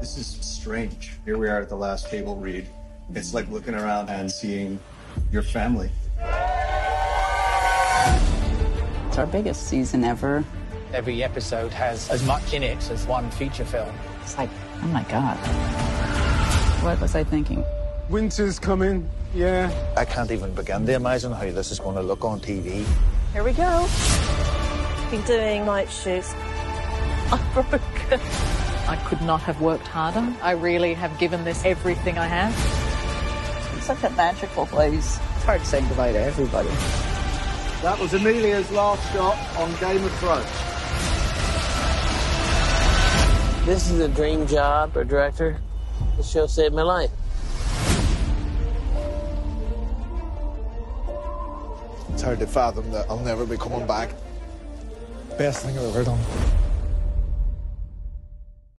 This is strange. Here we are at the last table read. It's like looking around and seeing your family. It's our biggest season ever. Every episode has as much in it as one feature film. It's like, oh my God. What was I thinking? Winter's coming, yeah. I can't even begin to imagine how this is going to look on TV. Here we go. Been doing night shoots. I'm broken. I could not have worked harder. I really have given this everything I have. It's such a magical place. It's hard saying goodbye to everybody. That was Emilia's last shot on Game of Thrones. This is a dream job, a director. This show saved my life. It's hard to fathom that I'll never be coming back. Best thing I've ever done.